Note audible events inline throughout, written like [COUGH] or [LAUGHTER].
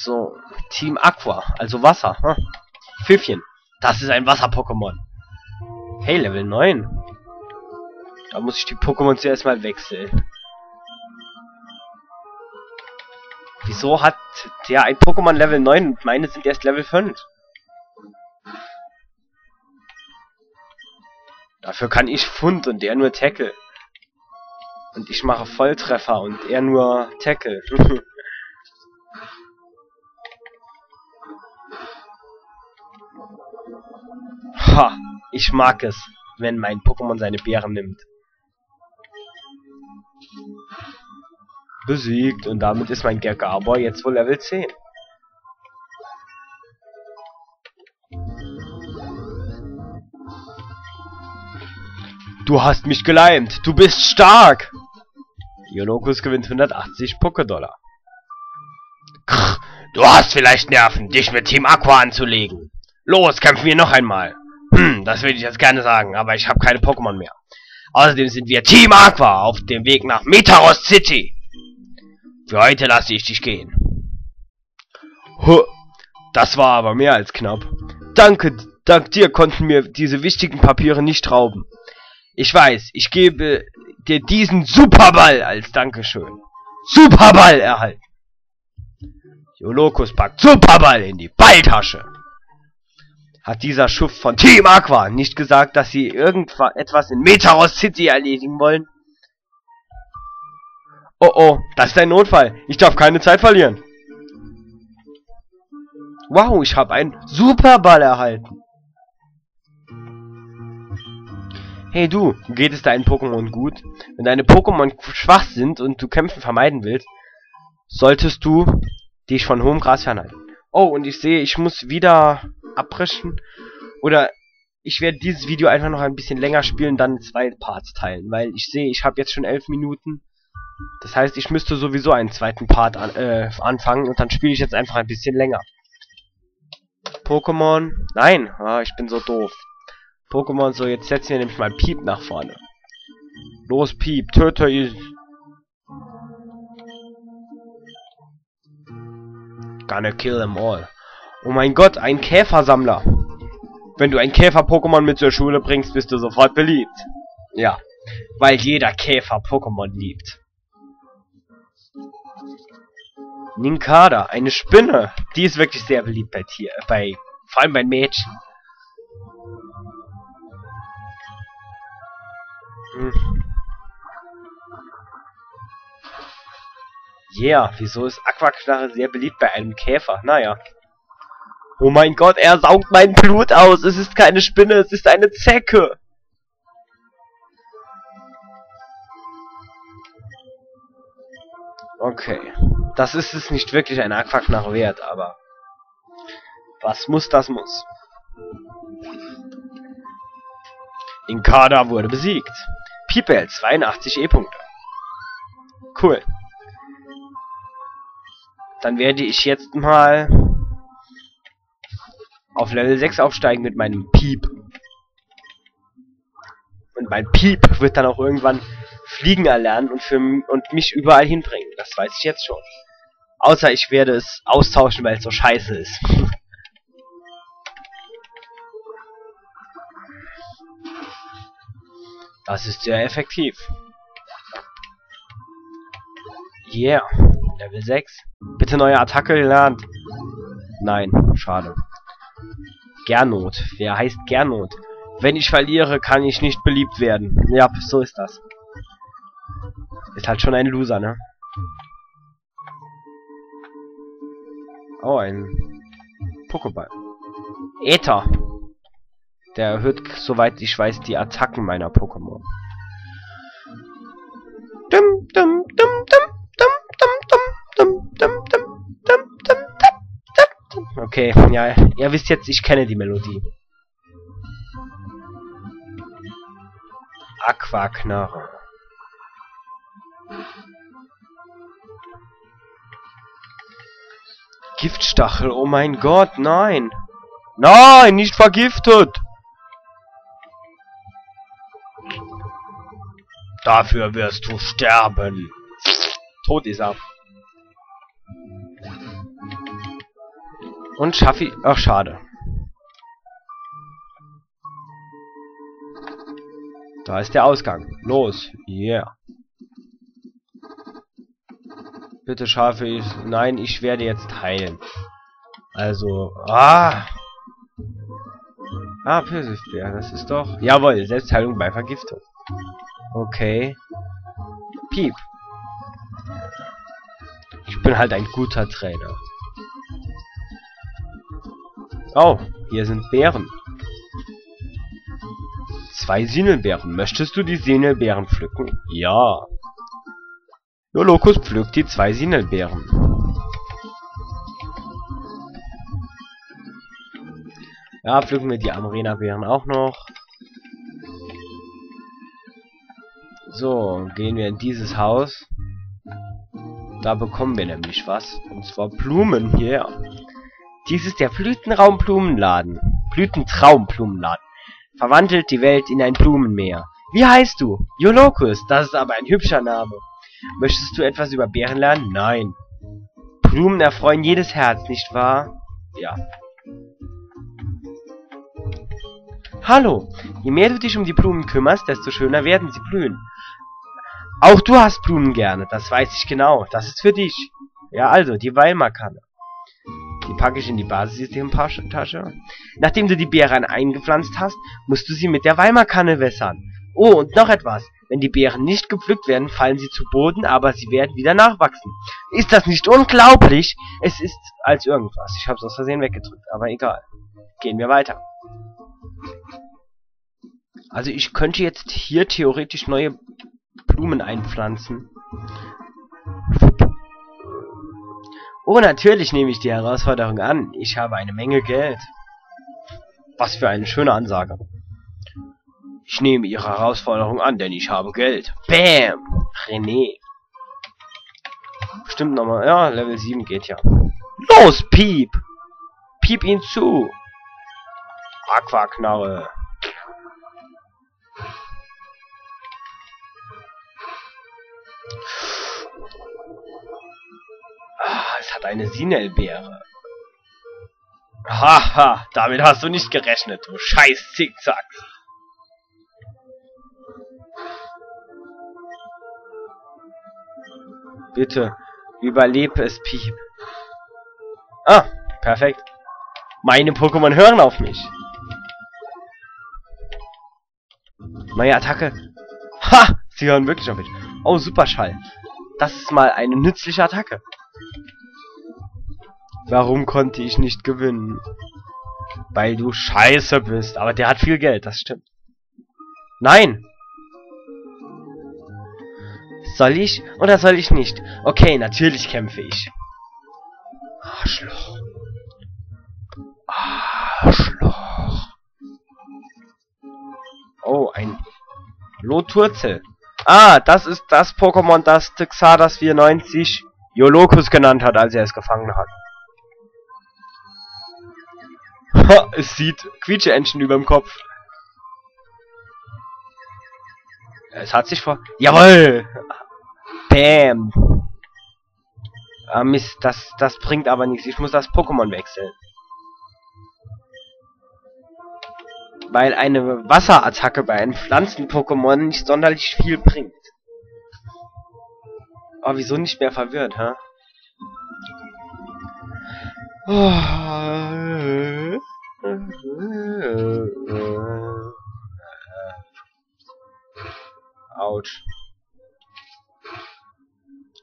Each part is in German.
So, Team Aqua, also Wasser. Hm? Pfiffchen, das ist ein Wasser-Pokémon. Hey, Level 9. Da muss ich die Pokémon zuerst mal wechseln. Wieso hat der ein Pokémon Level 9 und meine sind erst Level 5? Dafür kann ich Fund und der nur Tackle. Und ich mache Volltreffer und er nur Tackle. [LAUGHS] ich mag es, wenn mein Pokémon seine Beeren nimmt. Besiegt und damit ist mein Gergarbor jetzt wohl Level 10. Du hast mich geleimt. Du bist stark. Ionokus gewinnt 180 Pokédollar. Du hast vielleicht Nerven, dich mit Team Aqua anzulegen. Los, kämpfen wir noch einmal. Das würde ich jetzt gerne sagen, aber ich habe keine Pokémon mehr. Außerdem sind wir Team Aqua auf dem Weg nach Metaros City. Für heute lasse ich dich gehen. Huh, das war aber mehr als knapp. Danke, dank dir konnten mir diese wichtigen Papiere nicht rauben. Ich weiß, ich gebe dir diesen Superball als Dankeschön. Superball erhalten. Jolokus packt Superball in die Balltasche. Hat dieser Schuft von Team Aqua nicht gesagt, dass sie irgendetwas in Metaros City erledigen wollen? Oh oh, das ist ein Notfall. Ich darf keine Zeit verlieren. Wow, ich habe einen Superball erhalten. Hey du, geht es deinen Pokémon gut? Wenn deine Pokémon schwach sind und du Kämpfen vermeiden willst, solltest du dich von hohem Gras fernhalten. Oh, und ich sehe, ich muss wieder abbrechen. Oder ich werde dieses Video einfach noch ein bisschen länger spielen, dann zwei Parts teilen. Weil ich sehe, ich habe jetzt schon elf Minuten. Das heißt, ich müsste sowieso einen zweiten Part an, äh, anfangen und dann spiele ich jetzt einfach ein bisschen länger. Pokémon. Nein, ah, ich bin so doof. Pokémon, so jetzt setzen wir nämlich mal Piep nach vorne. Los, Piep, töte ihn. Gonna kill them all. Oh mein Gott, ein Käfersammler. Wenn du ein Käfer-Pokémon mit zur Schule bringst, bist du sofort beliebt. Ja, weil jeder Käfer Pokémon liebt. Ninkada, eine Spinne. Die ist wirklich sehr beliebt bei Tier, bei, vor allem bei Mädchen. Hm. Yeah, wieso ist Aquaknarre sehr beliebt bei einem Käfer? Naja. Oh mein Gott, er saugt mein Blut aus. Es ist keine Spinne, es ist eine Zecke. Okay. Das ist es nicht wirklich ein Aquaknarre wert, aber... Was muss, das muss. Inkada wurde besiegt. People 82 E-Punkte. Cool. Dann werde ich jetzt mal auf Level 6 aufsteigen mit meinem Piep. Und mein Piep wird dann auch irgendwann Fliegen erlernen und, für, und mich überall hinbringen. Das weiß ich jetzt schon. Außer ich werde es austauschen, weil es so scheiße ist. Das ist sehr effektiv. Yeah. Level 6. Bitte neue Attacke gelernt. Nein, schade. Gernot. Wer heißt Gernot? Wenn ich verliere, kann ich nicht beliebt werden. Ja, so ist das. Ist halt schon ein Loser, ne? Oh, ein Pokéball. Äther. Der erhöht, soweit ich weiß, die Attacken meiner Pokémon. Okay, ja, ihr wisst jetzt, ich kenne die Melodie. Aquaknarre. Giftstachel, oh mein Gott, nein! Nein, nicht vergiftet! Dafür wirst du sterben. Tot ist er. Und schaffe ich... Ach, schade. Da ist der Ausgang. Los. Yeah. Bitte schaffe ich... Nein, ich werde jetzt heilen. Also... Ah! Ah, Pfirsichbär, das ist doch... Jawohl, Selbstheilung bei Vergiftung. Okay. Piep. Ich bin halt ein guter Trainer. Oh, hier sind Beeren. Zwei Sinelbeeren. Möchtest du die Sinelbeeren pflücken? Ja. Jolokus pflückt die zwei Sinelbeeren. Ja, pflücken wir die Amarena-Beeren auch noch. So, gehen wir in dieses Haus. Da bekommen wir nämlich was. Und zwar Blumen hier. Dies ist der Blütenraumblumenladen. Blütentraumblumenladen. Verwandelt die Welt in ein Blumenmeer. Wie heißt du? Jolokus. Das ist aber ein hübscher Name. Möchtest du etwas über Bären lernen? Nein. Blumen erfreuen jedes Herz, nicht wahr? Ja. Hallo. Je mehr du dich um die Blumen kümmerst, desto schöner werden sie blühen. Auch du hast Blumen gerne, das weiß ich genau. Das ist für dich. Ja, also, die Weimar-Kanne. Packe ich in die Basissystemtasche. Nachdem du die Beeren eingepflanzt hast, musst du sie mit der Weimar-Kanne wässern. Oh, und noch etwas. Wenn die Beeren nicht gepflückt werden, fallen sie zu Boden, aber sie werden wieder nachwachsen. Ist das nicht unglaublich? Es ist als irgendwas. Ich hab's aus Versehen weggedrückt, aber egal. Gehen wir weiter. Also ich könnte jetzt hier theoretisch neue Blumen einpflanzen. Oh, natürlich nehme ich die Herausforderung an. Ich habe eine Menge Geld. Was für eine schöne Ansage. Ich nehme Ihre Herausforderung an, denn ich habe Geld. Bam! René. Stimmt nochmal. Ja, Level 7 geht ja. Los, Piep! Piep ihn zu! Aquaknarre. Hat eine Sinelbeere. Haha, damit hast du nicht gerechnet, du scheiß Zickzack. Bitte, überlebe es, Piep. Ah, perfekt. Meine Pokémon hören auf mich. Neue Attacke. Ha! Sie hören wirklich auf mich. Oh, Superschall. Das ist mal eine nützliche Attacke. Warum konnte ich nicht gewinnen? Weil du scheiße bist. Aber der hat viel Geld, das stimmt. Nein! Soll ich oder soll ich nicht? Okay, natürlich kämpfe ich. Arschloch. Arschloch. Oh, ein Loturzel. Ah, das ist das Pokémon, das Texadas 94 Jolokus genannt hat, als er es gefangen hat. Ha, [LAUGHS] es sieht Quietsche-Entchen über dem Kopf. Es hat sich vor... Jawoll! Bam! Ah, Mist, das, das bringt aber nichts. Ich muss das Pokémon wechseln. weil eine Wasserattacke bei einem Pflanzen-Pokémon nicht sonderlich viel bringt. Oh, wieso nicht mehr verwirrt, hä? Oh. Autsch.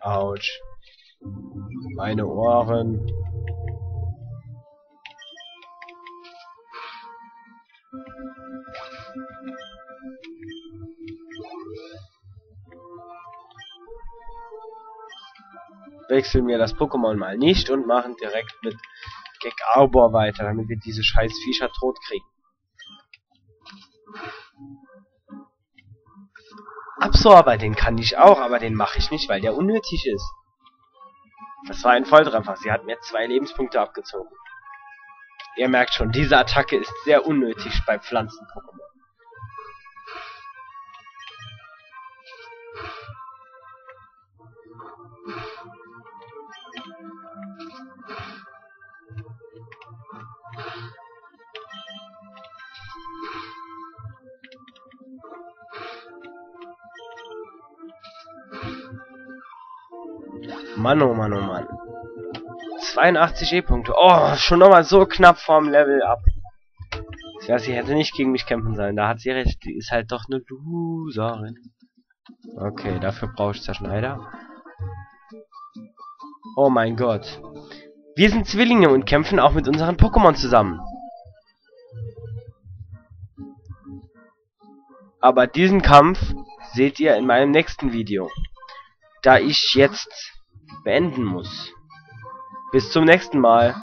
Autsch. Meine Ohren. wechseln wir das Pokémon mal nicht und machen direkt mit Gek Arbor weiter, damit wir diese scheiß Viecher tot kriegen. Absorber, den kann ich auch, aber den mache ich nicht, weil der unnötig ist. Das war ein Volltreffer. Sie hat mir zwei Lebenspunkte abgezogen. Ihr merkt schon, diese Attacke ist sehr unnötig bei Pflanzen-Pokémon. Mann, oh Mann, oh Mann. 82 E-Punkte. Oh, schon nochmal so knapp vorm Level up. Ja, sie hätte nicht gegen mich kämpfen sollen. Da hat sie recht. Die ist halt doch eine Loserin. Okay, dafür brauche ich Zerschneider. Oh mein Gott. Wir sind Zwillinge und kämpfen auch mit unseren Pokémon zusammen. Aber diesen Kampf seht ihr in meinem nächsten Video. Da ich jetzt beenden muss. Bis zum nächsten Mal.